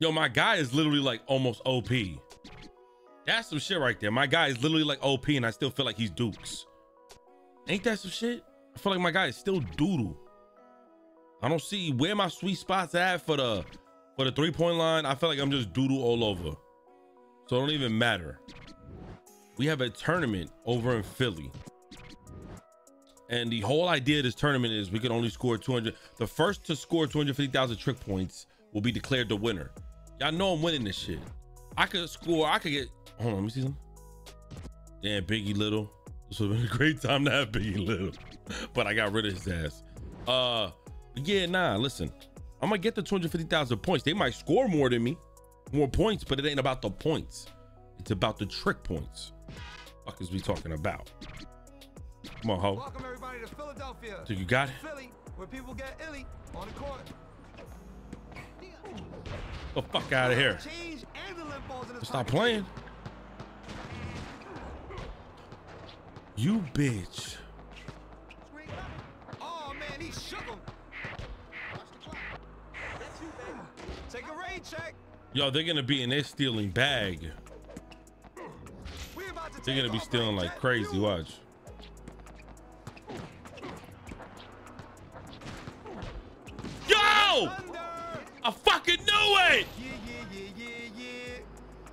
Yo, my guy is literally like almost OP. That's some shit right there. My guy is literally like OP and I still feel like he's Dukes. Ain't that some shit? I feel like my guy is still doodle. I don't see where my sweet spots at for the for the three point line. I feel like I'm just doodle all over. So it don't even matter. We have a tournament over in Philly. And the whole idea of this tournament is we can only score 200. The first to score 250,000 trick points will be declared the winner. Y'all know I'm winning this shit. I could score, I could get, hold on, let me see something. Damn, Biggie Little. This would have been a great time to have Biggie Little, but I got rid of his ass. Uh, yeah, nah, listen, I'm gonna get the 250,000 points. They might score more than me, more points, but it ain't about the points. It's about the trick points. Fuck is we talking about? Come on, ho. Welcome everybody to Philadelphia. So you got it? Philly, where people get illy on the court. The fuck out of here. Stop playing. You bitch. Oh man, he shook him. Take a rain check. Yo, they're gonna be in their stealing bag. They're gonna be stealing like crazy. Watch. Yo! I fucking knew it! Yeah, yeah, yeah, yeah, yeah.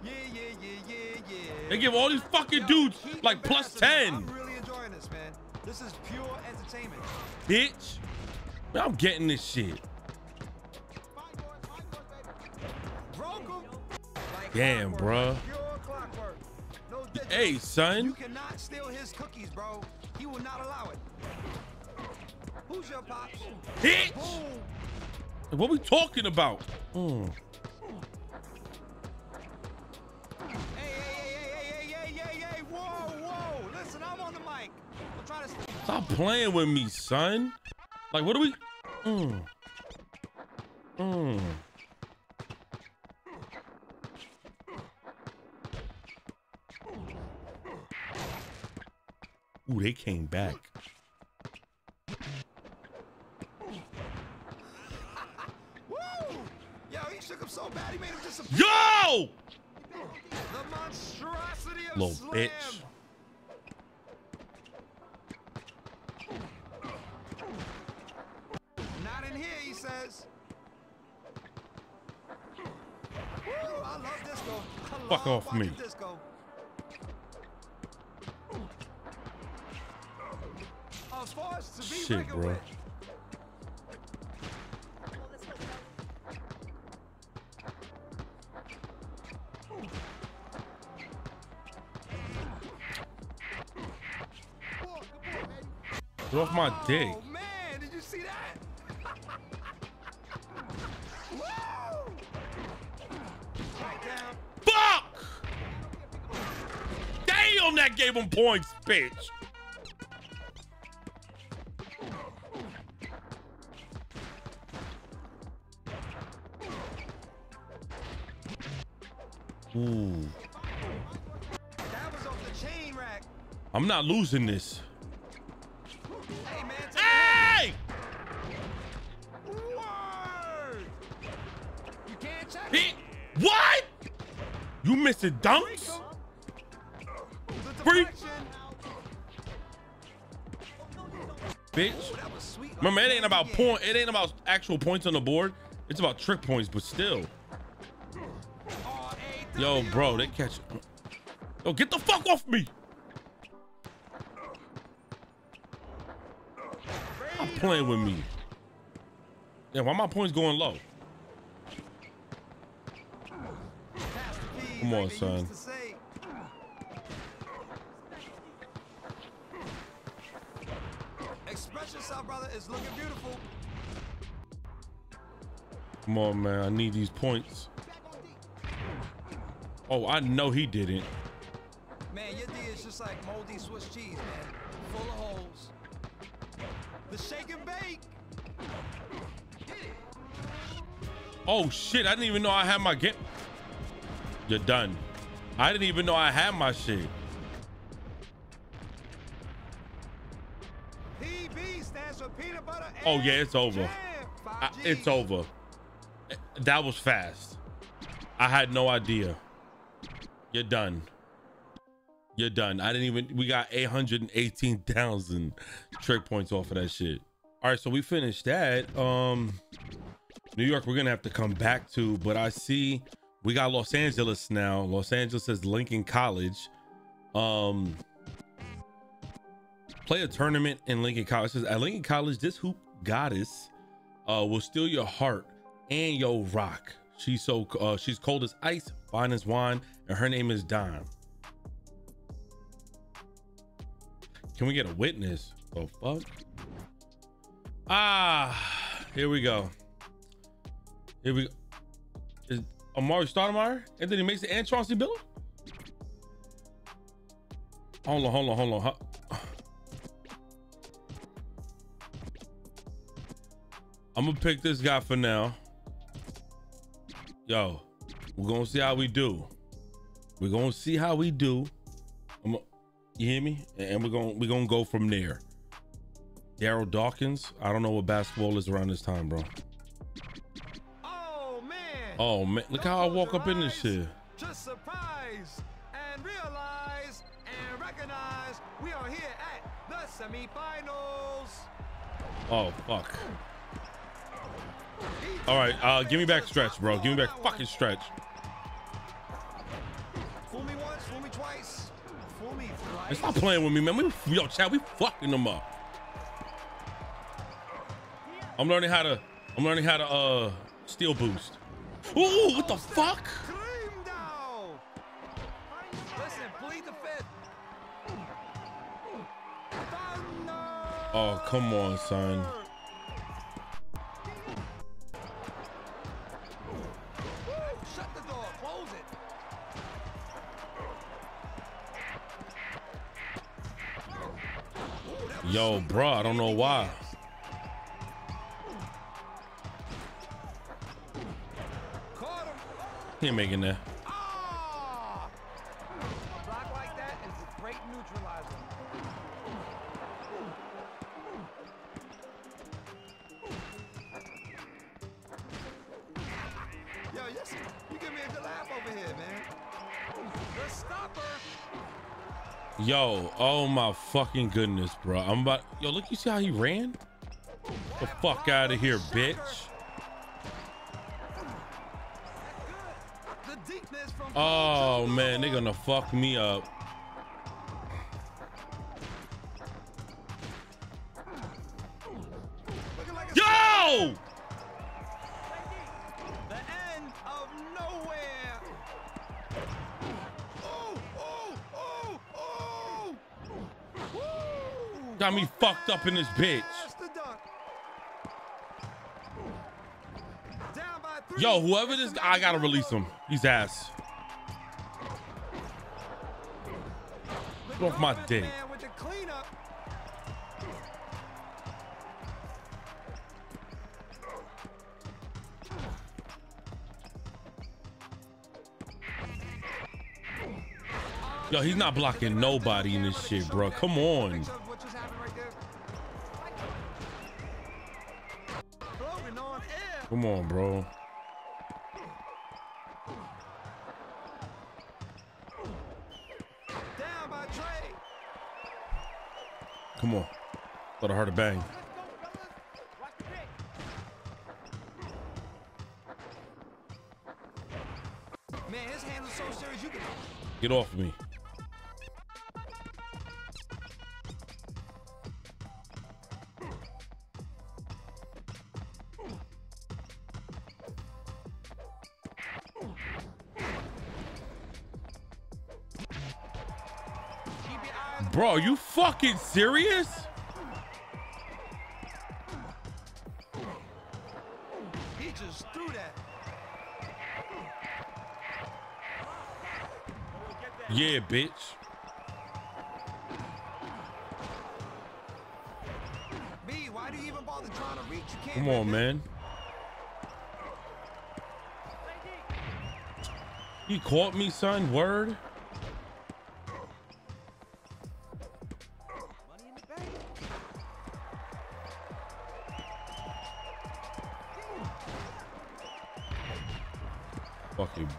Yeah, yeah, yeah, yeah, yeah. They give all these fucking Yo, dudes like 10. I'm really enjoying this, man. This is pure entertainment. Bitch. Man, I'm getting this shit. Damn, bruh. Pure clockwork. No digital. Hey, You son. cannot steal his cookies, bro. He will not allow it. Who's your pops? Bitch! Boom. What we talking about? Mm. Hey, hey, hey, hey, hey, hey, hey, hey, whoa, whoa. Listen, to. Stop playing with me, son. Like, what do we? Mm. Mm. Ooh, they came back. Woo! Yo, he shook him so bad he made him disappear. Yo! The monstrosity of Little slam. bitch. Not in here, he says. Woo, I love disco. I Fuck love off me. Disco. As far as to be Shit, bro. with. Get off my dick. Oh man, did you see that? Woo! Right down. Fuck! Damn, that gave him points, bitch. Ooh, That was off the chain rack. I'm not losing this. You missing dunks? Freak. Bitch. Remember, it ain't about point. It ain't about actual points on the board. It's about trick points, but still. Yo, bro, they catch. Yo, get the fuck off me! Stop playing with me. Yeah, why my points going low? Pass the peas, Come on, son. used to say. Express yourself, brother. It's looking beautiful. Come on, man. I need these points. Oh, I know he didn't. Man, your D is just like moldy Swiss cheese, man. Full of holes. The shake and bake. Oh shit! I didn't even know I had my game. You're done. I didn't even know I had my shit. PB stands for peanut butter. Oh, yeah, it's over. I, it's over. That was fast. I had no idea. You're done. You're done. I didn't even. We got 818,000 trick points off of that shit. All right, so we finished that. Um, New York, we're gonna have to come back to, but I see we got Los Angeles now. Los Angeles is Lincoln College. Um, play a tournament in Lincoln College. Says at Lincoln College, this hoop goddess uh, will steal your heart and your rock. She's so uh, she's cold as ice, fine as wine, and her name is Dime. Can we get a witness? The fuck? Ah, here we go. Here we go. Amar'e Stoudemire, Anthony Mason, and Chauncey Billups? Hold on, hold on, hold on. I'm gonna pick this guy for now. Yo, we're gonna see how we do. We're gonna see how we do. You hear me? And we're gonna we're gonna go from there. Darryl Dawkins. I don't know what basketball is around this time, bro. Oh man. Look how I walk up in this shit. Just surprise and realize and recognize we are here at the semifinals. Oh fuck. All right, uh, give me back stretch, bro. Give me back fucking stretch. Fool me once, fool me twice, fool me thrice. Stop playing with me, man. We, yo, Chad, we fucking them up. I'm learning how to. I'm learning how to uh steal boost. Ooh, what the fuck? Oh, come on, son. Shut the door. Close it. Ooh, that was Yo, bro, I don't know why. He ain't making that. Ah! Like that is a great neutralizer. Yo, yes, you give me a good laugh over here, man. The stopper. Yo, oh my fucking goodness, bro. I'm about. Yo, look, you see how he ran? The fuck out of here, bitch. Oh man, they're gonna fuck me up. Yo! The end of nowhere. Woo! Got me fucked up in this bitch. Yo, whoever this guy, I gotta release him. He's ass. Get off my dick. Yo, he's not blocking nobody in this shit, bro. Come on. Come on, bro. Heard a bang. Man, his hands are so serious you can. Get off of me. Keep your eyes. Bro, are you fucking serious? He just threw that. Yeah, bitch. B, why do you even bother trying to reach? You. Come on, man. You caught me, son. Word.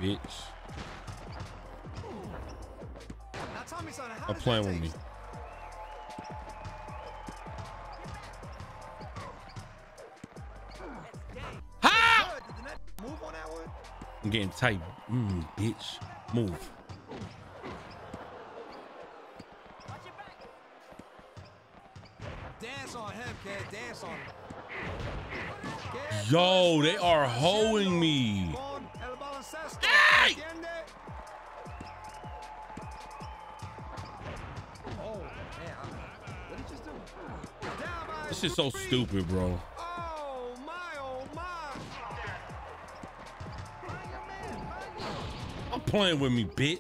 Bitch. Now tell me something. How Stop playing with me. Ha! Good. Did the net move on that one? I'm getting tight. Mm, bitch. Move. Dance on him, kid. Dance on him. Kid, Yo, they are hoeing me. This is so stupid, bro. I'm playing with me, bitch.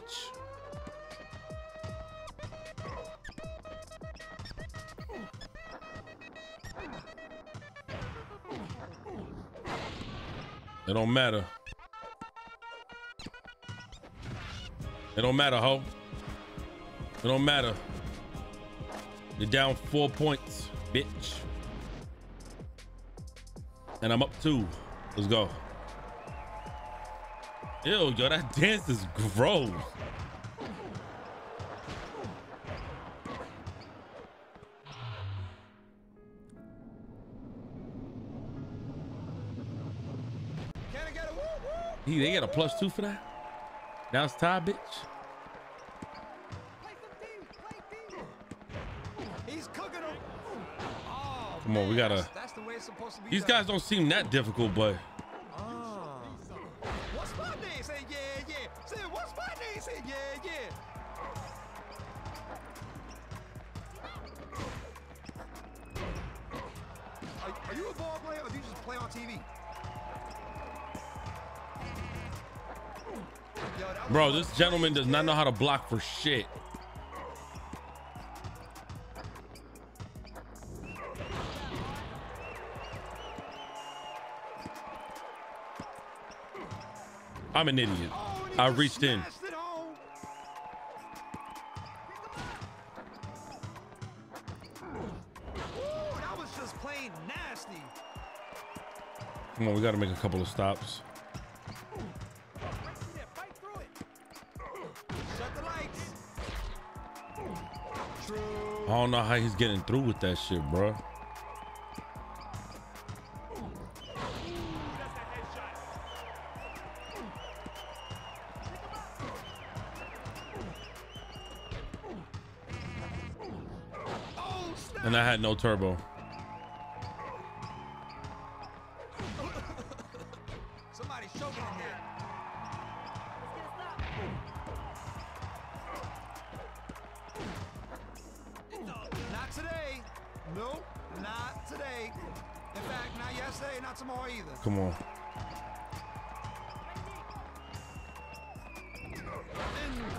It don't matter. It don't matter, ho. It don't matter. You're down four points, bitch. And I'm up two. Let's go. Ew, yo, that dance is gross. He, they got a plus two for that? Now it's tied, bitch. Oh, Come on, we gotta- oh, These guys don't seem that difficult, but Ah. What's my? Say yeah, yeah. Say what's my? Say yeah, yeah. Are, are you a ball player or do you just play on TV? Yo, bro, this gentleman does not know how to block for shit. I'm an idiot. I reached in. Come on, we got to make a couple of stops. I don't know how he's getting through with that shit, bro. And I had no turbo. Somebody's choking in here. Not today. Nope, not today. In fact, not yesterday, not tomorrow either. Come on.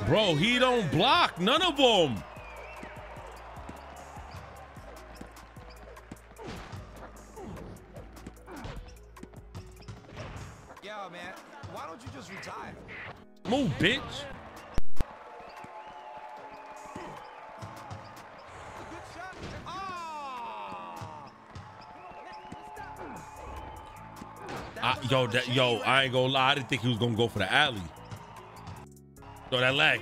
Bro, he don't block none of them. Why don't just retire? Move, bitch. Shot. Ah! I, yo, that yo, I ain't gonna lie. I didn't think he was gonna go for the alley. Yo, that lag.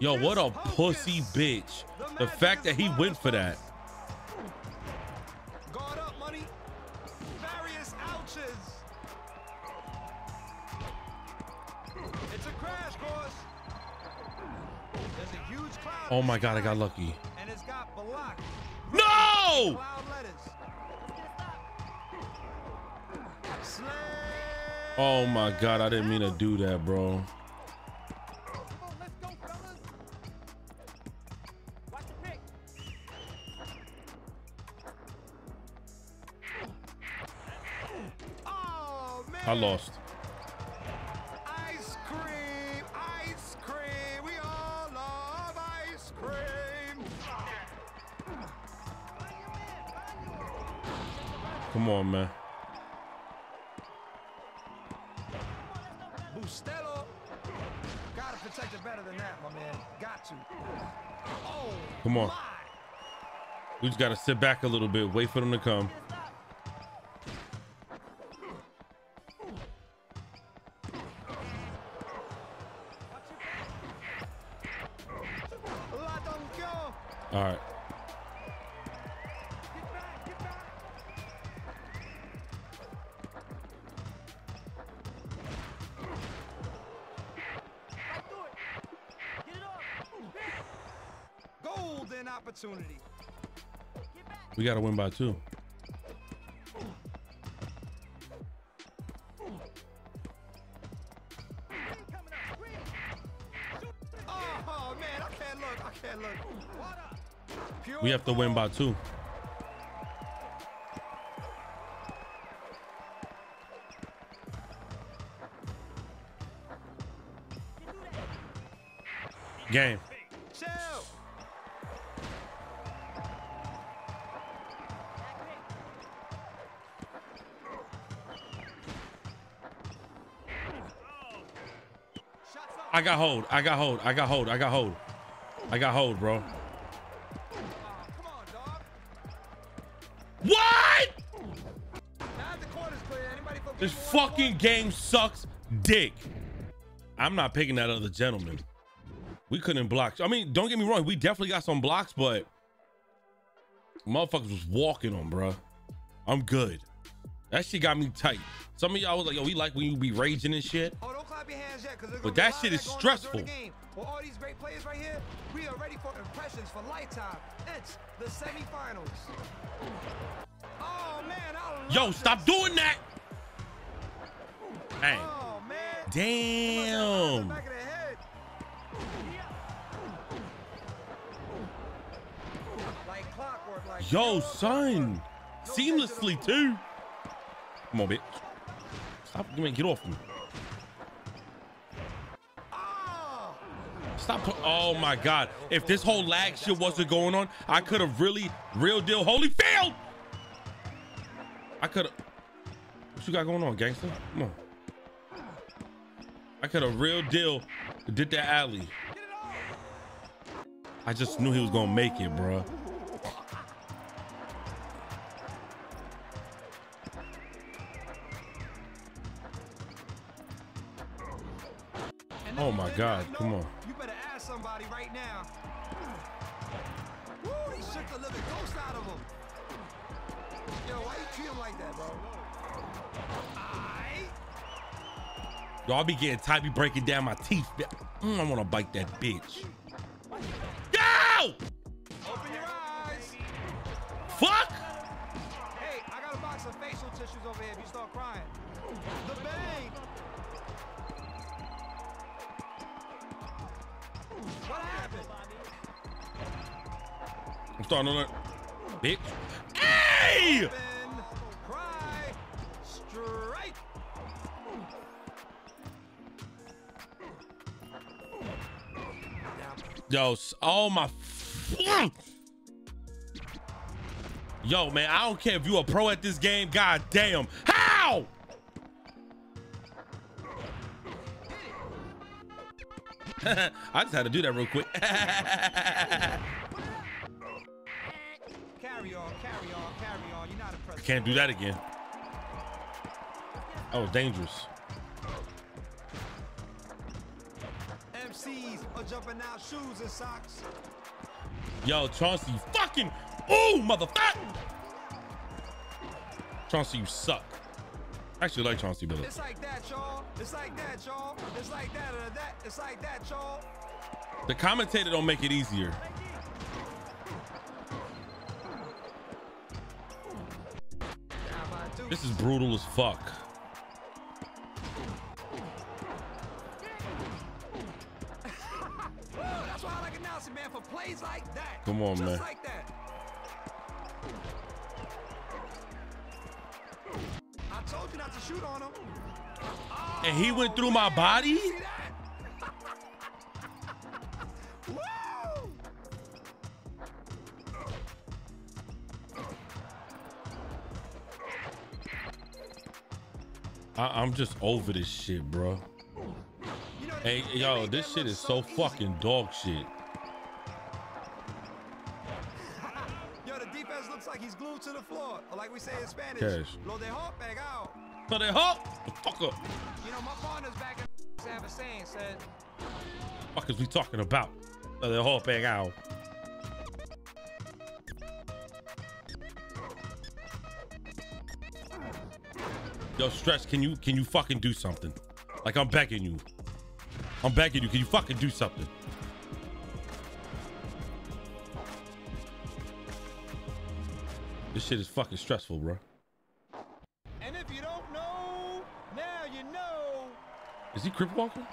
Yo, what a pussy bitch. The fact that he went for that. Oh my god, I got lucky. And it's got blocked. No! Cloud letters. Slam. Oh my god, I didn't mean to do that, bro. Let's go, Come on, man. Bustelo. Gotta protect it better than that, my man. Got to. Oh, Come on. my. We just gotta sit back a little bit, wait for them to come. Golden opportunity. We got to win by two. Oh man, I can't look. I can't look. We have to win by two. Game. I got hold. I got hold. I got hold. I got hold. I got hold, bro. What? This fucking game sucks dick. I'm not picking that other gentleman. We couldn't block. I mean, don't get me wrong. We definitely got some blocks, but motherfuckers was walking on, bro. I'm good. That shit got me tight. Some of y'all was like, yo, we like when you be raging and shit. But that shit is stressful. Well, all these great players right here, we are ready for impressions for lifetime. It's the semifinals. Oh man, Yo, stop this. doing that. Hey, Oh man. damn. Back of the head. Like clockwork, like Yo, son. Seamlessly, too. Come on, bitch. Stop. Get off me. Ah! Stop. Oh my God. If this whole lag shit wasn't going on, I could have really, real deal, Holy Holyfield. I could have. What you got going on, gangster? Come on. I could have real deal did that alley. I just knew he was gonna make it. And Oh my God, come on. Right now. Woo, he shook the living ghost out of him. Yo, why you treat him like that, bro? Aight. Y'all be getting tight, be breaking down my teeth. Mm, I wanna bite that bitch. Yo! Open your eyes. Fuck! Starting to learn. Bitch. Hey! Yo, oh my. Yo, man, I don't care if you a pro at this game. God damn. How? I just had to do that real quick. Carry on, carry on, carry on. You're not impressed. Can't do that again. Was dangerous. MCs are jumping out shoes and socks. Yo, Chauncey, fucking. Ooh, motherfucker. Chauncey, you suck. I actually like Chauncey Billups. It's like that, y'all. It's like that, y'all. It's like that or that. It's like that, y'all. The commentator don't make it easier. This is brutal as fuck. That's why I like announcing, man, for plays like that. Come on, Just man. like that. I told you not to shoot on him. And he went through my oh, body? I- I'm just over this shit, bro. Hey, yo, this shit is so fucking dog shit. Yo, the defense looks like he's glued to the floor. Or like we say in Spanish, Cash. lo. So they hop the fuck up. You know, my partners back in have a saying said, Fuck is we talking about? So they hop back out. Yo, Stretch, can you can you fucking do something? Like I'm begging you. I'm begging you. Can you fucking do something? This shit is fucking stressful, bro. And if you don't know, now you know. Is he crip walking?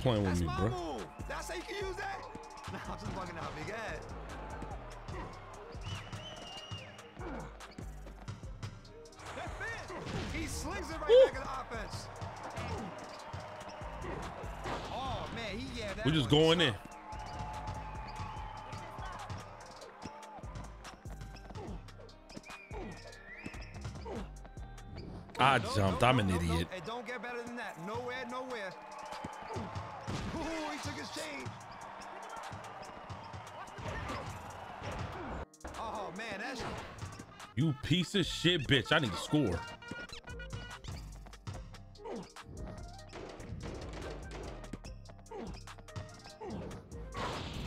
Playing with That's me, bro. move. That's how you can use that? Nah, I'm just bugging out, big ass. That's it. He slings it right Woo. back in the offense. Oh, man, he yeah. that We just going in. I jumped. I'm an idiot. nope. Don't get better than that. Nowhere, nowhere. Ooh, he took his. Oh man, that's You piece of shit, bitch. I need to score.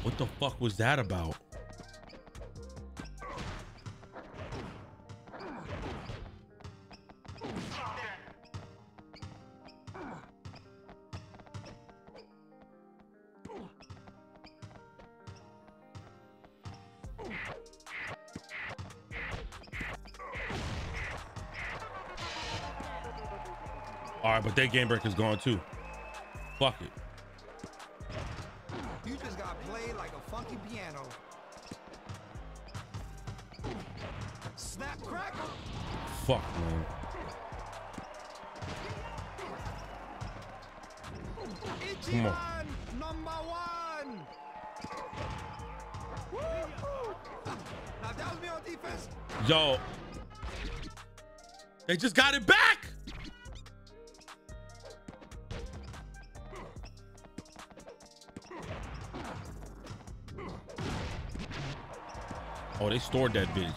What the fuck was that about? But their game breaker's gone too. Fuck it. you just got played like a funky piano. Snap crackle. Fuck, man. Come on. Number one. Woo! Now that was me on defense. Yo. They just got it back. They that bitch.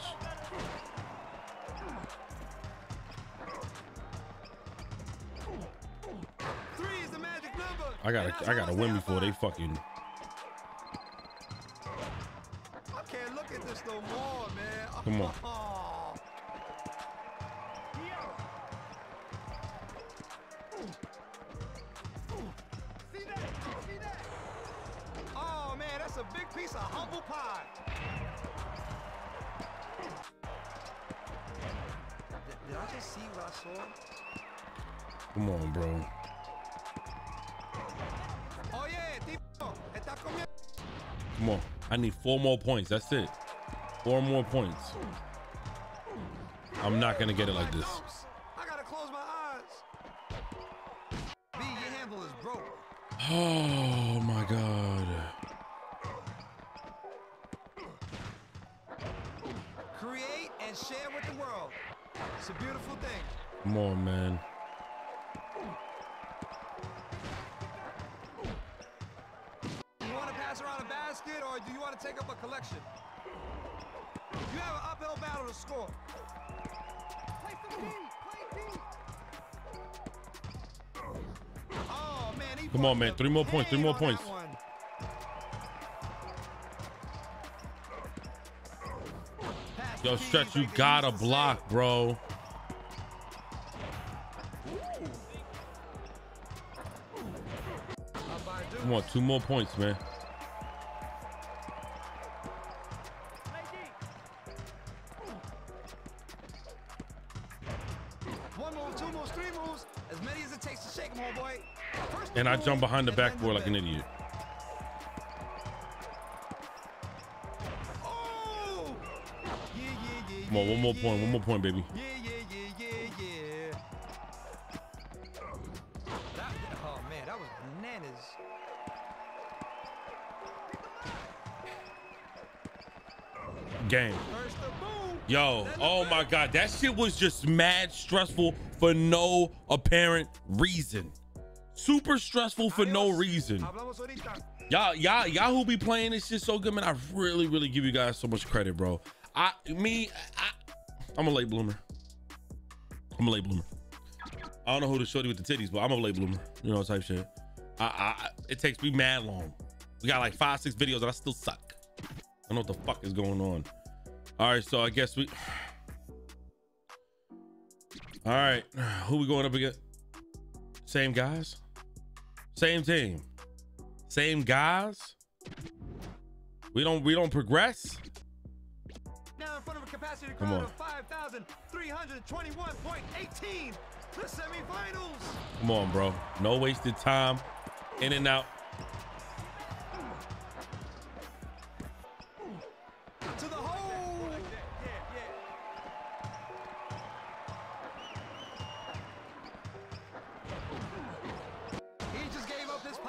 I gotta, I gotta win before they fucking. I can't look at this no more, man. Come on. Oh. Oh a big piece of humble pie. Did, I just see what I saw? Come on, bro. Oh yeah, tipo, está comiendo. Come on. I need four more points. That's it. Four more points. I'm not gonna get it like this. I gotta close my eyes. B, your handle is broke. Oh my god. Come on, man. You want to pass around a basket or do you want to take up a collection? You have an uphill battle to score. Play some D. Play Oh, man. Come on, man. Three more points, three more points. Yo, stretch, you gotta used to say. block, bro. Come on, two more points, man. One move, two moves, three moves, as many as it takes to shake 'em, homeboy. First And I jump behind the backboard like an idiot. Oh! Come on, one more point, one more point, baby. Game. First the boom. Yo, oh my god, that shit was just mad stressful for no apparent reason. Super stressful for no reason. Y'all, y'all, y'all who be playing this shit so good, man. I really, really give you guys so much credit, bro. I, me, I, I'm a late bloomer. I'm a late bloomer. I don't know who the shorty with the titties, but I'm a late bloomer. You know, type shit. I, I, it takes me mad long. We got like five, six videos and I still suck. I don't know what the fuck is going on. All right, so I guess we. All right, who we going up against? Same guys, same team, same guys. We don't we don't progress. Now in front of a capacity Come crowd on. of 5,321.18. The semifinals. Come on, bro. No wasted time. In and out.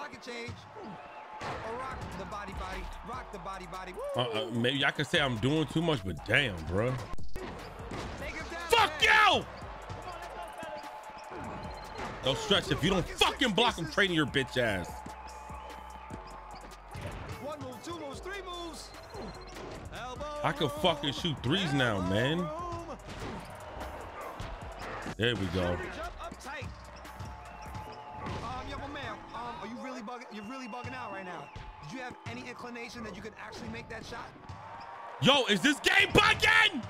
Pocket change. A rock the body body. Rock the body body. Uh, uh, maybe I could say I'm doing too much, but damn, bro. Take him down. Fuck you! Don't stretch. If you don't fucking block, I'm trading your bitch ass. One move, two moves, three moves. I could fucking shoot threes now, man. There we go. You're really bugging out right now. Did you have any inclination that you could actually make that shot? Yo, is this game bugging?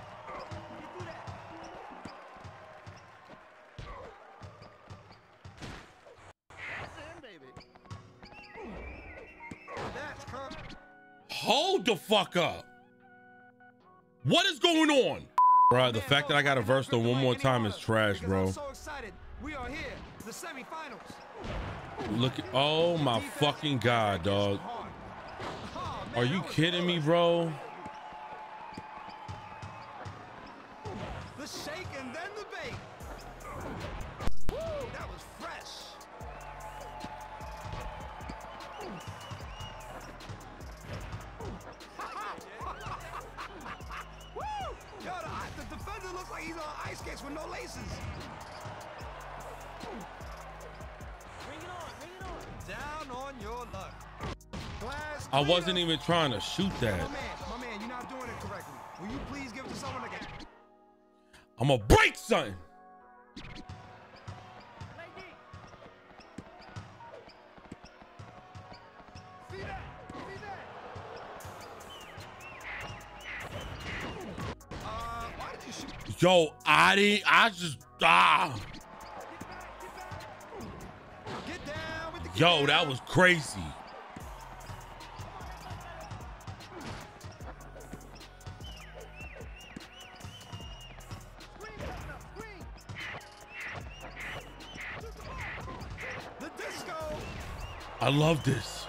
Hold the fuck up. What is going on? Bro, the fact that I got to verse them one more time is trash, bro. So excited. We are here, the semifinals. Look oh my fucking god, dog. Are you kidding me, bro? The shake and then the bake. That was fresh. Woo! Yo, the, the defender looks like he's on ice skates with no laces. I wasn't even trying to shoot My that. man, my man, you're not doing it correctly. Will you please give it to someone can I'm gonna break something. See that? See that? Uh, why did you shoot? Yo, I didn't, I just, ah. Yo, that was crazy. I love this.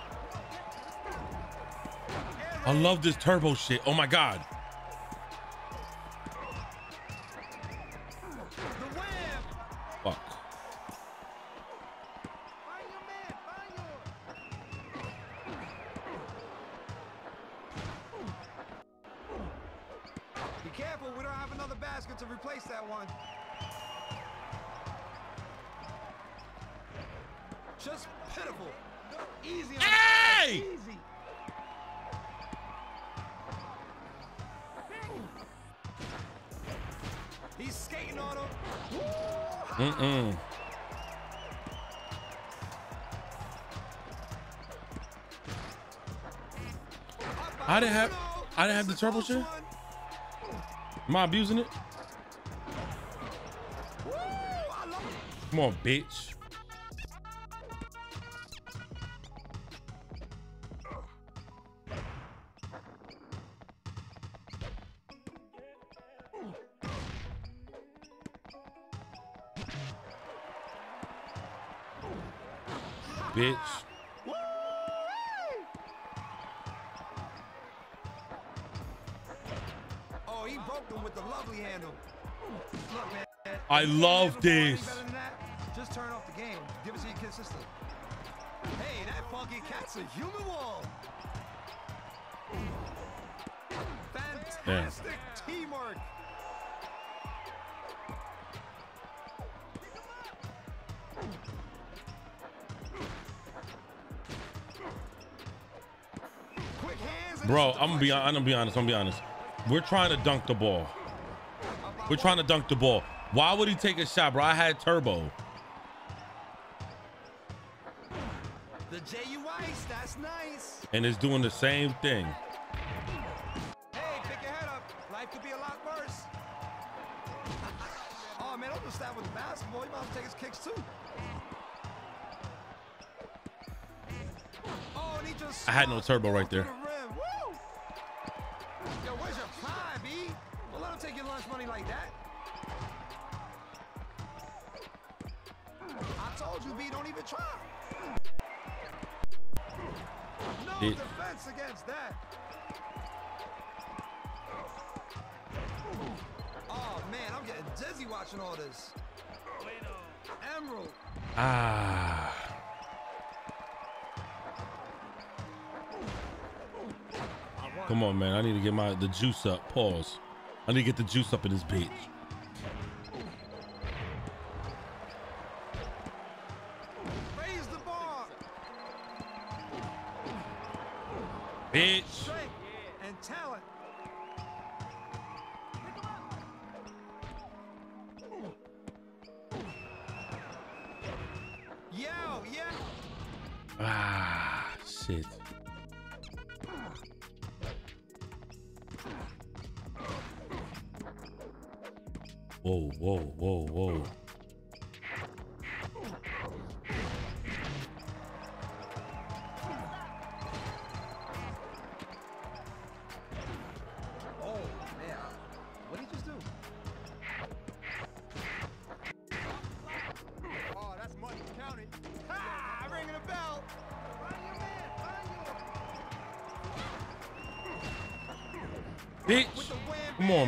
I love this turbo shit. Oh my God. Mm-mm. I didn't have- I didn't have the turbo shit? Am I abusing it? Woo! I love it. Come on. Bitch. Just turn off the game. Give us inconsistent. Hey, that cat's a human wall. Fantastic yeah. teamwork. Bro, I'm gonna be I'm gonna be honest. I'm gonna be honest. We're trying to dunk the ball. We're trying to dunk the ball. Why would he take a shot, bro? I had turbo. The J.U. Ice, that's nice. And it's doing the same thing. Hey, pick your head up. Life could be a lot worse. oh, man, don't just with the basketball. Might have to take his kicks, too. Oh, and he just I had no turbo right there. Told you, B, don't even try. No It- defense against that. Oh, man, I'm getting dizzy watching all this. Emerald. Ah. Come on, man. I need to get my the juice up. Pause. I need to get the juice up in this bitch.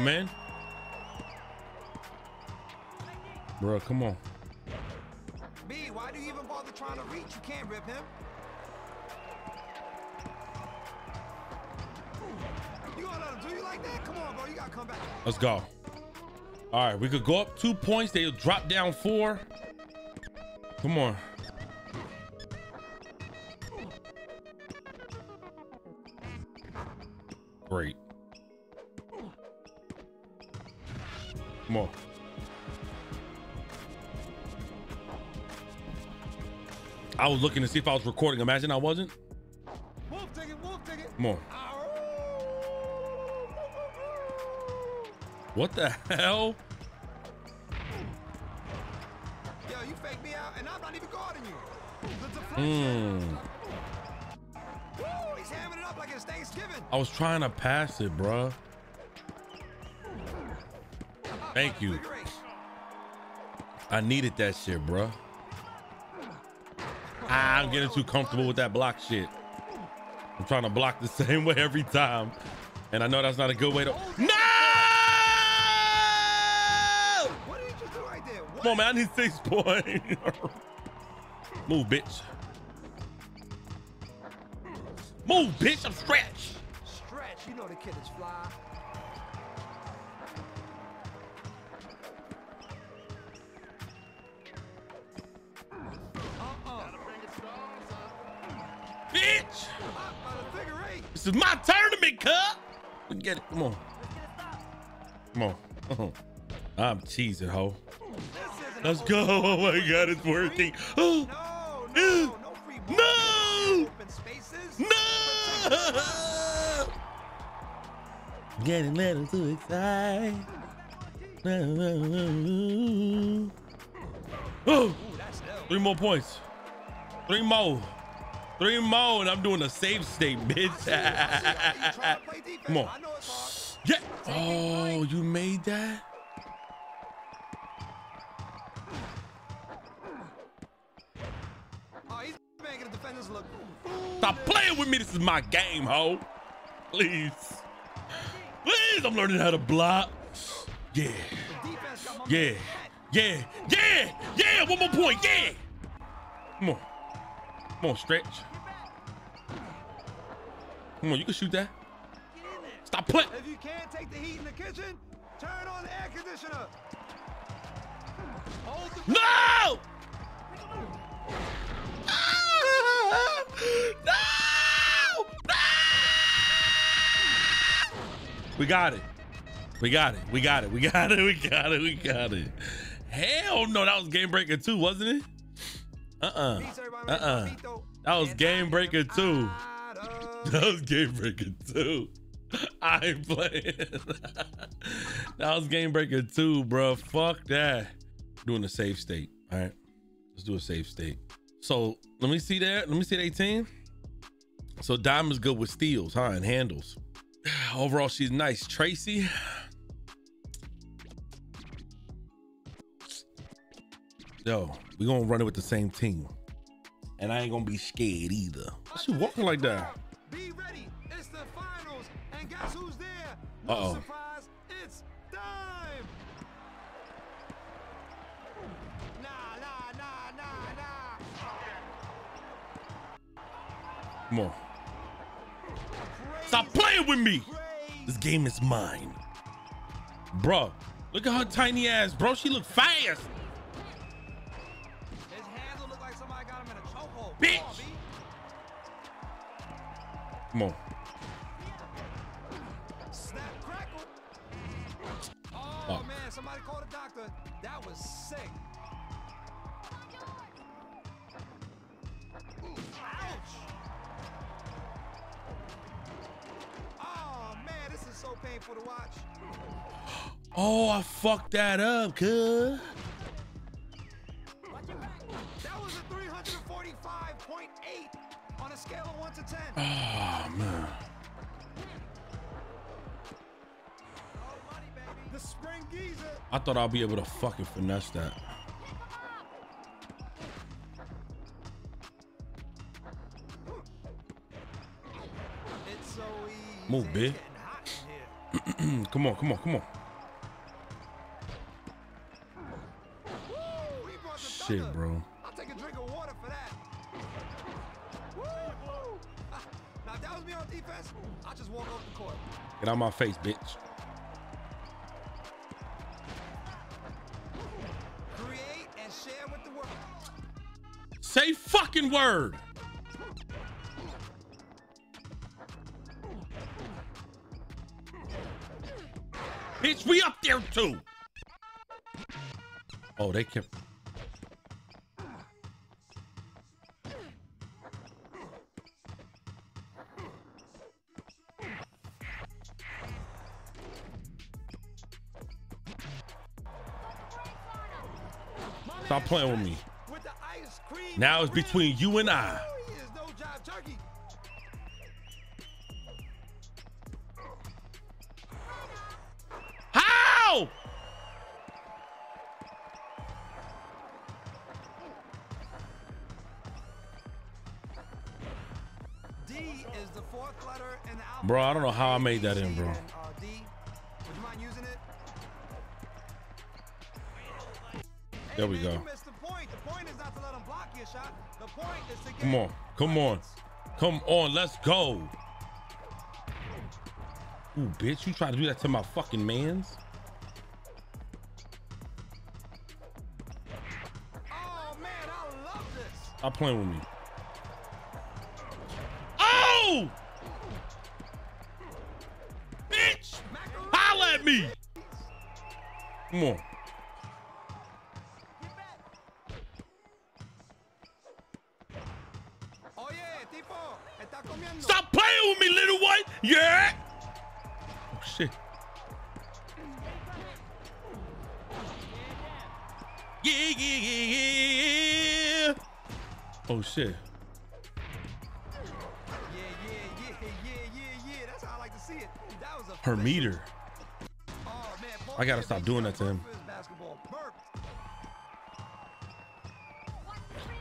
On, man. Bro, come on. B, why do you even bother trying to reach? You can't rip him. You him do you like that? Come on, bro. You gotta come back. Let's go. All right, we could go up two points. They'll drop down four. Come on. I was looking to see if I was recording. Imagine I wasn't. Wolf ticket, wolf ticket. Come on. What the hell? Yo, you fake me out, and I'm not even guarding you. Hmm. Woo, he's hamming it up like it's Thanksgiving. I was trying to pass it, bruh. Thank you. I needed that shit, bruh. I'm getting too comfortable with that block shit. I'm trying to block the same way every time. And I know that's not a good way to. No! What did just do right there? What? Come on, man. I need six points. Move, bitch. Move, bitch. I'm stretched. Stretch, you know the kid is fly. This is my tournament, cup. Get it. Come on. Come on. I'm cheesing, ho. Let's go. Oh my God, it's working. Oh, No, no, no. No! No. Getting a little too excited. Oh, Ooh, that's ill. three more points. Three more. Three more, and I'm doing a safe state, I see it, I see it. You trying bitch. to play defense. Come on. Yeah. Oh, you made that? Oh, he's making the defenders look. Stop playing with me. This is my game, ho. Please. Please, I'm learning how to block. Yeah. The defense got my Yeah. Yeah. Yeah. Yeah. One more point. Yeah. Come on. Come on, stretch. Come on, you can shoot that. Stop playing. If you can't take the heat in the kitchen, turn on the air conditioner. Hold the No! Ah! No! No! We got it. We got it. We got it. We got it. We got it. We got it. Hell no, that was game breaker too, wasn't it? Uh-uh. Beats everybody with Uh-uh. the beat, though. That That was game breaker too. That was game breaker too. I ain't playing. that was game breaker too, bro. Fuck that. Doing a safe state. All right. Let's do a safe state. So let me see that. Let me see the 18. So Diamond's good with steals, huh? And handles. Overall, she's nice. Tracy. Yo, we gonna run it with the same team. And I ain't gonna be scared either. She walking like that? Be ready. It's the finals. And guess who's there? No Uh-oh. surprise. It's time. Nah, nah, nah, nah, nah. Come on. Stop playing with me. This game is mine. Bro, look at her tiny ass, bro. She look fast. His Come on, B. Come on. Snap, crackle. Oh, man. Somebody called a doctor. That was sick. Ouch. Oh, man. This is so painful to watch. Oh, I fucked that up, cuz. Thought I'd be able to fucking finesse that. It's so easy. Move, It's big. getting hot in here. come on, come on, come on. Woo, he brought the Shit, bro. I'll take a drink of word. Bitch, we up there too. Oh, they kept. Stop playing with me. Now it's between you and I. Woo, he is no job turkey. How? D is the fourth letter in the. Bro, I don't know how I made that in, bro. Uh, D. Would you mind using it? There we go. Come on. Come on. Come on, let's go. Ooh, bitch, you try to do that to my fucking mans? Oh man, I love this. Stop playing with me. Oh! Bitch! Holla at me! Come on. A Her meter. I gotta stop doing that to him. burp for his Basketball. Burp.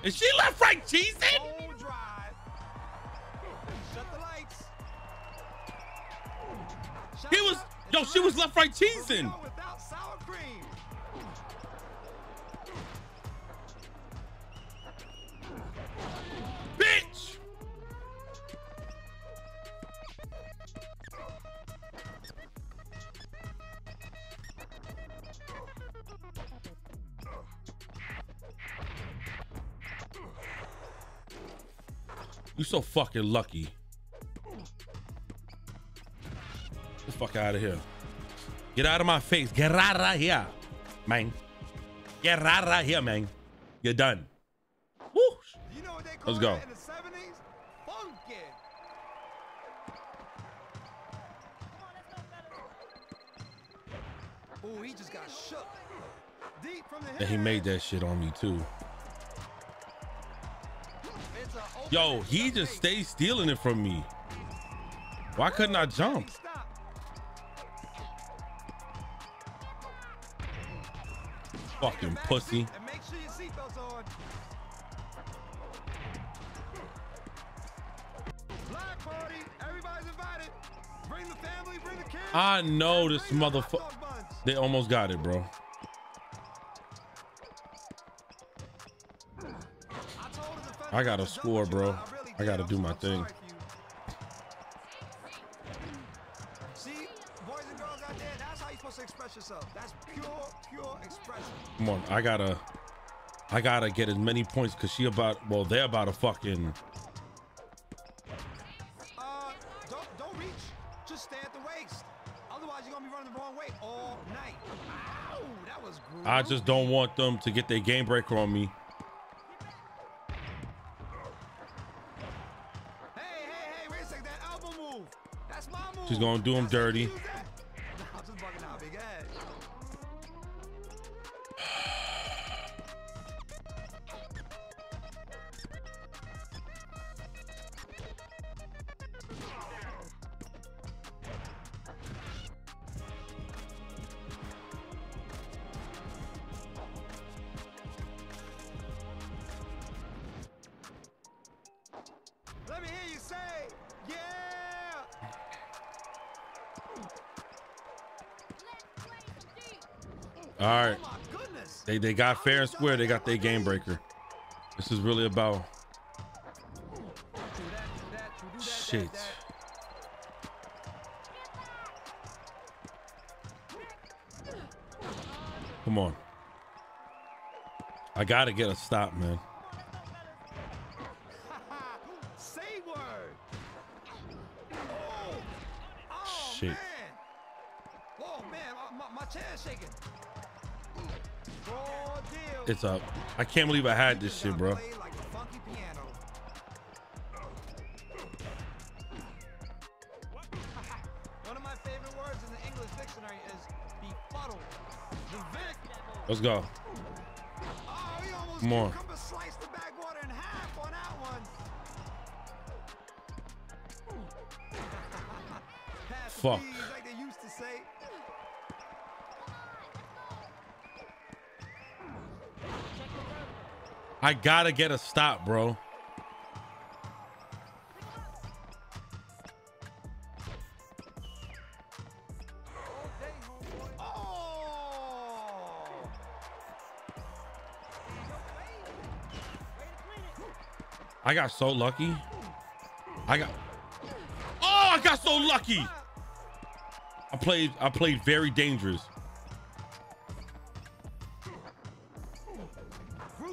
Is she left right cheesing? Full drive. Shut the lights. Shut He was, yo, she was left right cheesing. fucking lucky. Get the fuck out of here. Get out of my face. Get out of here, man. Get out of here, man. You're done. Woo. You know Let's go. Ooh, he just got shook. Deep from the. And he made that shit on me too. Yo, he just stays stealing it from me. Why couldn't I jump? Fucking pussy. I know this motherfucker. They almost got it, bro. I gotta score, bro. I gotta do my thing. sorry for you. See, boys and girls out there, that's how you're supposed to express yourself. That's pure, pure expression. Come on, I gotta, I gotta get as many points because she about, well, they're about to fucking. Uh, don't don't reach. Just stay at the waist. Otherwise, you're gonna be running the wrong way all night. Ow. I just don't want them to get their game breaker on me. She's gonna do him dirty. They got fair and square. They got their game breaker. This is really about shit. Come on. I gotta get a stop, man. It's up. I can't believe I had this shit, bro. Play like a funky piano. I gotta get a stop, bro. I got so lucky. I got. Oh, I got so lucky. I played. I played very dangerous.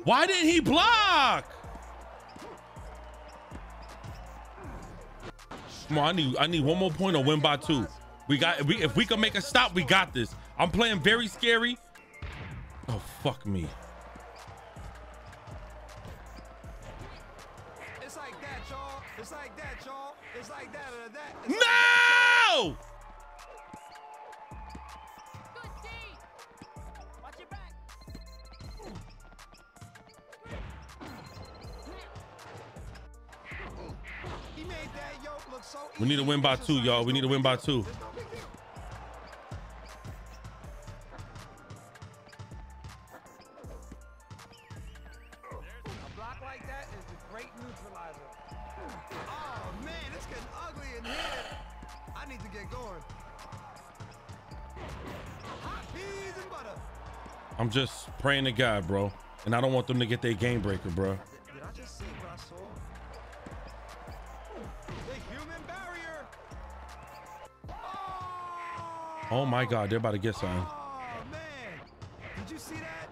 Why didn't he block? Come on, I need. I need one more point or win by two. We got. We, if we can make a stop, we got this. I'm playing very scary. Oh fuck me. We need to win by two, y'all. We need to win by two. I'm just praying to God, bro. And I don't want them to get their game breaker, bro. Oh! My God, they're about to get something. Oh man! Did you see that?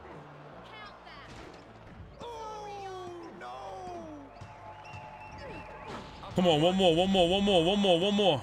Count that. Oh no! Come on, one more, one more, one more, one more, one more.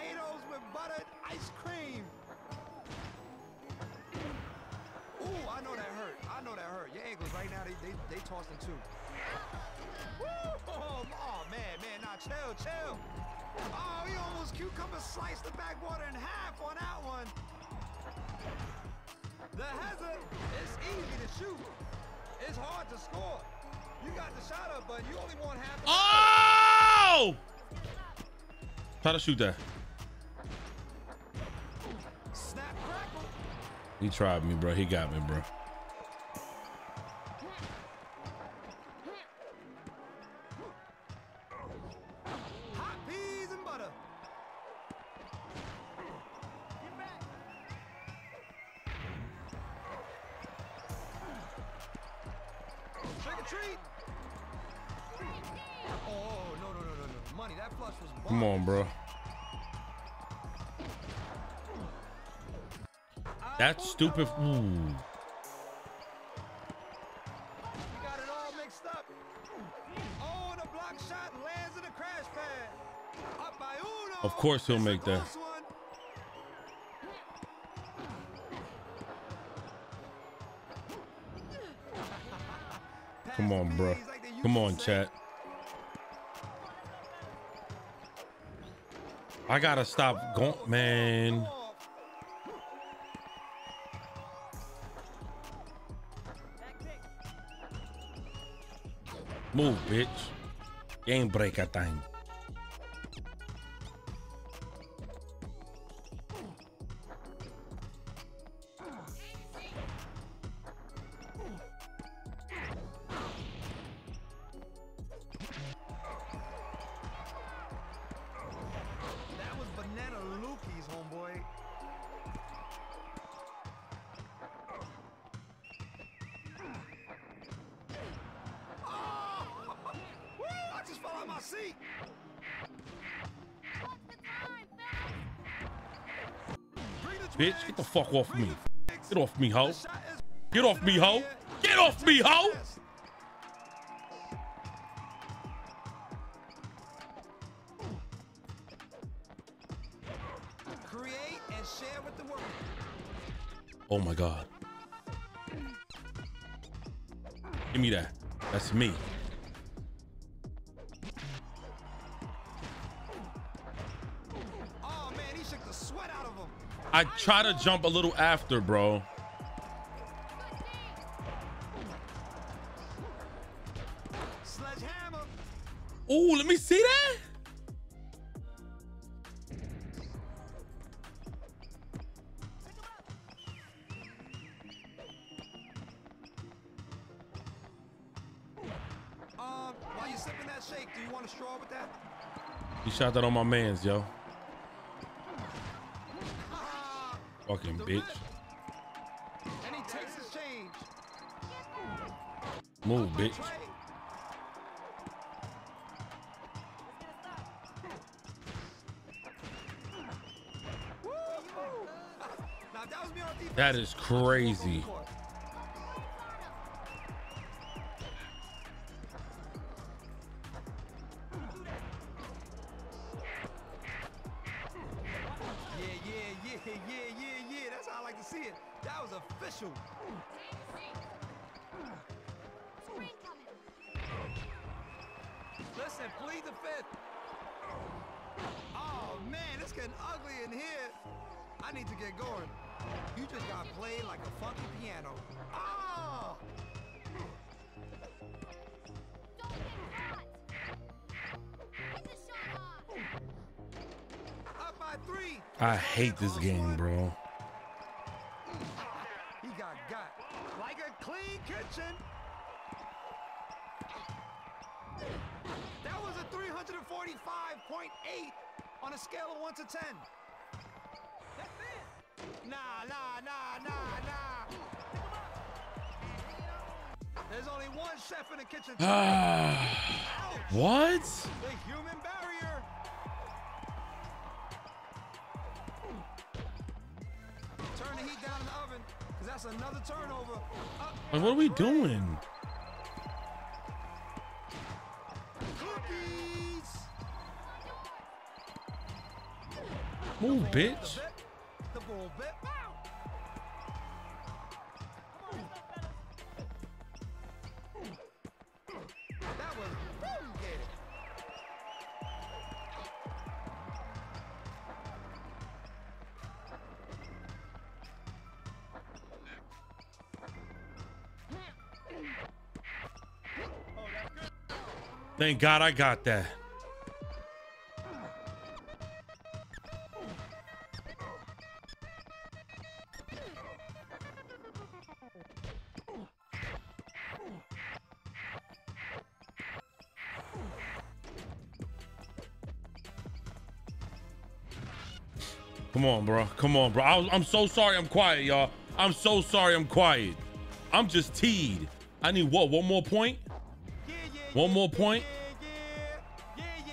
Oh, he almost cucumber sliced the backwater in half on that one. The hazard is easy to shoot. It's hard to score. You got the shot up, but you only want half. Oh! Try to shoot that. Snap crackle. He tried me, bro. He got me, bro. Up by Uno. Of course he'll make that. Come on, bro. Come on, chat. I gotta stop going, man. Move, bitch. Game breaker time. That fuck off me. Get off me, hoe. The shot is- Get off me, hoe. Get off me, hoe. Create and share with the world. Oh my god. Give me that. That's me. I try to jump a little after, bro. Ooh, let me see that. Um, while you're sipping that shake, do you want a straw with that? He shot that on my man's, yo. Bitch. And he takes his change. Move, bitch. Trey. Woo! Now, that was me on That is crazy. I hate this game, bro. He got got like a clean kitchen. That was a 345.8 on a scale of 1 to 10. That's it. Nah, nah, nah, nah, nah. There's only one chef in the kitchen. What? The human barrier. Turn the heat down in the oven, because that's another turnover. Up, Like, what are we doing? cookies. Move, bitch. the bull bit. Thank God I got that. Come on, bro. Come on, bro. I, I'm so sorry I'm quiet, y'all. I'm so sorry I'm quiet. I'm just teed. I need what? One more point? One more point?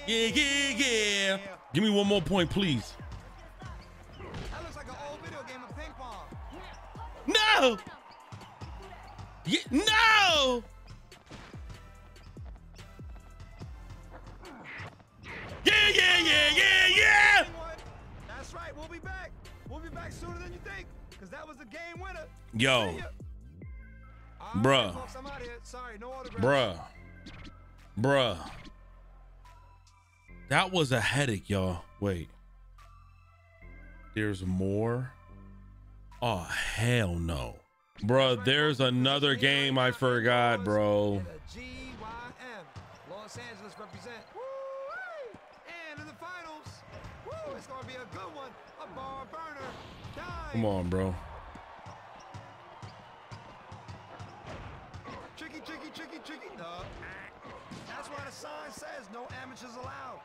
Yeah, yeah, yeah. Give me one more point, please. That looks like an old video game of ping pong. No! Yeah, no! Yeah, yeah, yeah, yeah, yeah! That's right. We'll be back. We'll be back sooner than you think, because that was the game winner. Yo, See ya. All right, Bruh. folks, Bruh. That was a headache, y'all. Wait. There's more? Oh, hell no. Bruh, there's another game I forgot, bro. GYM. Los Angeles represent. And in the finals, it's going to be a good one. A bar burner. Come on, bro. Tricky, tricky, tricky, tricky. No. That's why the sign says no amateurs allowed.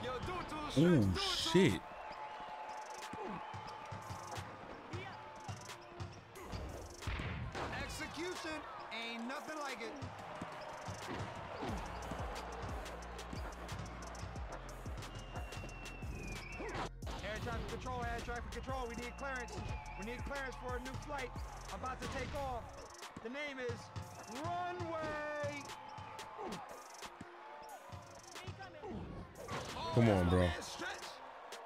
Yo, do it to the shirts. Ooh, do it to 'em. shit. Execution ain't nothing like it. Air traffic control, air traffic control. We need clearance. We need clearance for a new flight about to take off. The name is Runway. Come on, bro.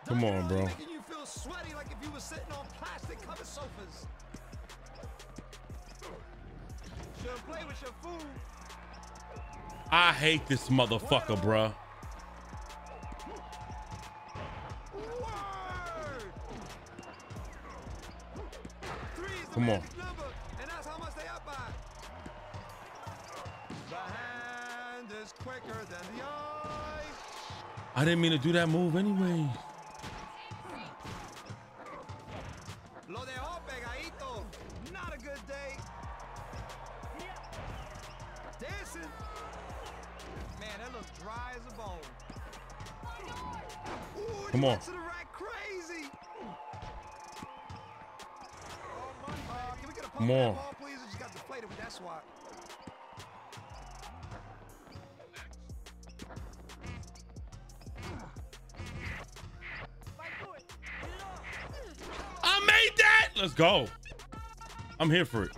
Come on, bro. Making you feel sweaty like if you were sitting on plastic covered sofas. Shouldn't play with your food. I hate this motherfucker, bruh. Word! Three is the Come on. I didn't mean to do that move anyway. Lo dejó pegadito. Not Let's go. I'm here for it.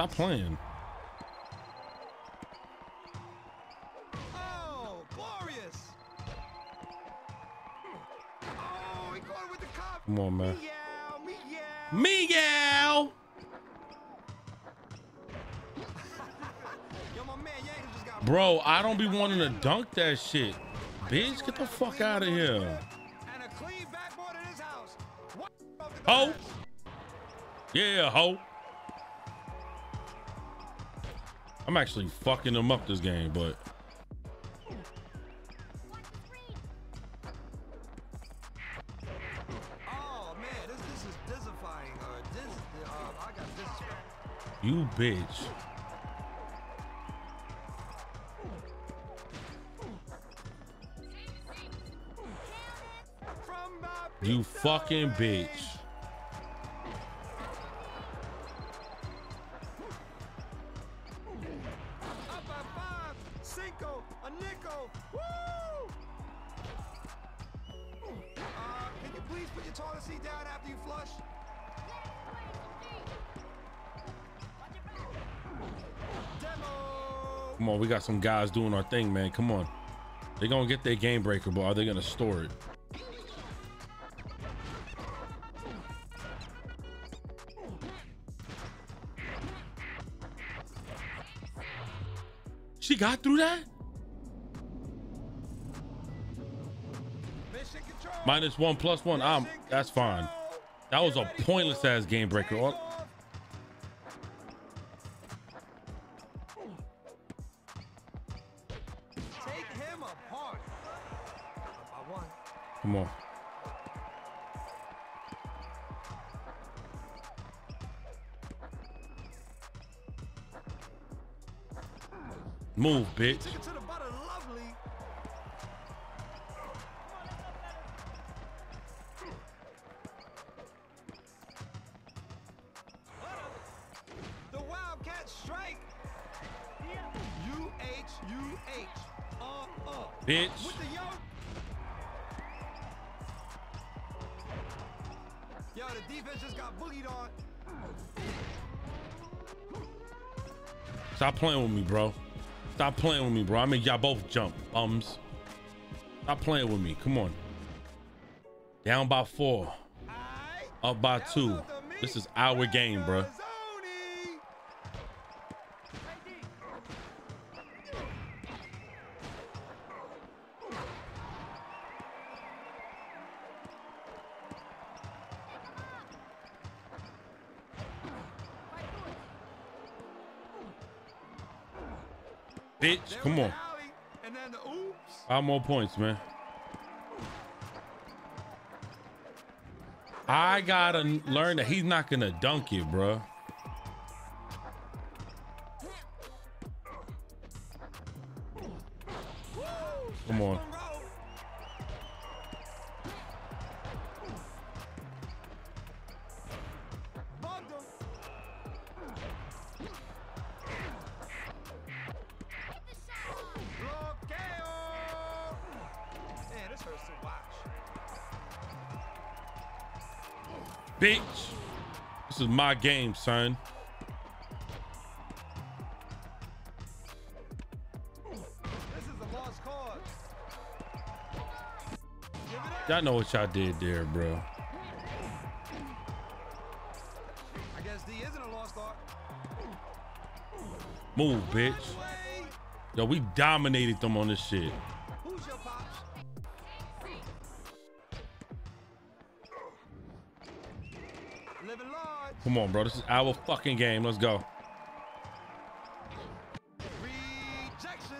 Stop playing. Oh, glorious. Oh, he caught with the cup. Come on, man. Meow, meow. Miguel. Yo, my man Yankees just got Bro, I don't be wanting to dunk that shit. Bitch, get the fuck out of here. And a clean backboard in his house. What Oh. Yeah, ho. I'm actually fucking them up this game, but you bitch. You fucking bitch. Got some guys doing our thing, man. Come on. They're gonna get their game breaker, but are they gonna store it? She got through that? Minus One plus one. Mission that's fine. That was a pointless ass game breaker. Uh uh. Bitch. With the yoke. Yo, the defense just got boogied on. Stop playing with me, bro. Stop playing with me, bro. I make y'all both jump, bums. Stop playing with me. Come on. Down by four. Up by two. This is our game, bro. Bitch, come on. Five more points, man. I gotta learn that he's not gonna dunk it, bro. My game, son. Y'all know what y'all did there, bro. I guess D isn't a lost art. Move, bitch. Yo, we dominated them on this shit. Come on, bro. This is our fucking game. Let's go. Rejection.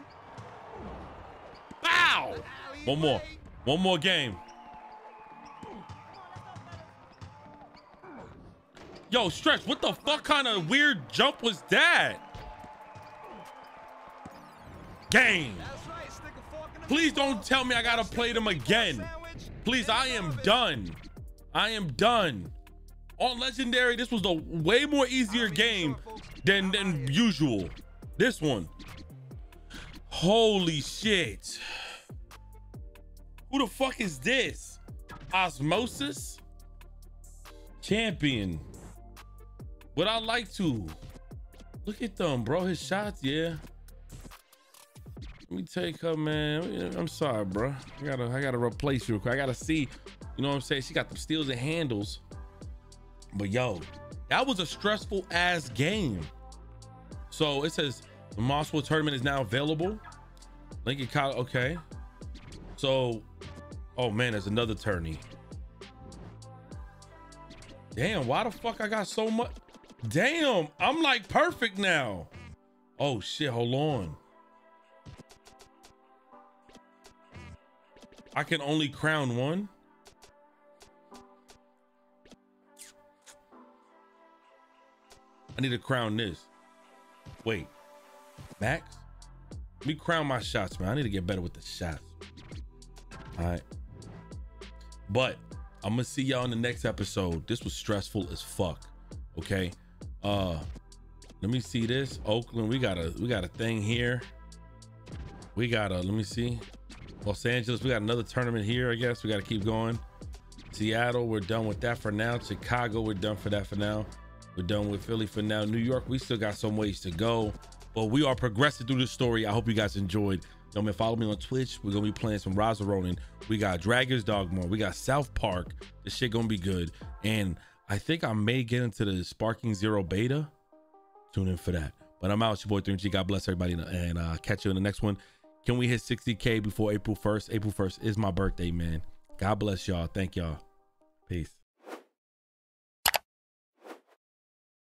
Bow! One more. One more game. Yo, Stretch, what the fuck kind of weird jump was that? Game. That's right. Stick a fork in the Please don't tell me I gotta play them again. Please, I am done. I am done. On Legendary, this was a way more easier game than, than usual. This one. Holy shit. Who the fuck is this? Osmosis? Champion. Would I like to? Look at them, bro. His shots, yeah. Let me take her, man. I'm sorry, bro. I gotta, I gotta replace you. real quick. I gotta see. You know what I'm saying? She got the steals and handles. But yo, that was a stressful ass game. So it says the Mosswood tournament is now available. Lincoln College. Okay. So, oh man, there's another tourney. Damn, why the fuck I got so much? Damn, I'm like perfect now. Oh shit, hold on. I can only crown one. I need to crown this. Wait, Max? Let me crown my shots, man. I need to get better with the shots. All right. But I'm gonna see y'all in the next episode. This was stressful as fuck. Okay. Uh let me see this. Oakland, we got a we got a thing here. We got a let me see. Los Angeles, we got another tournament here, I guess. We gotta keep going. Seattle, we're done with that for now. Chicago, we're done for that for now. We're done with Philly for now. New York, we still got some ways to go. But we are progressing through this story. I hope you guys enjoyed. Yo, man, follow me on Twitch. We're gonna be playing some Raza. We got Dragons Dogma. We got South Park. This shit gonna be good. And I think I may get into the Sparking Zero beta. Tune in for that. But I'm out. It's your boy 3MG. God bless everybody. And uh, catch you in the next one. Can we hit 60K before April 1st? April 1st is my birthday, man. God bless y'all. Thank y'all. Peace.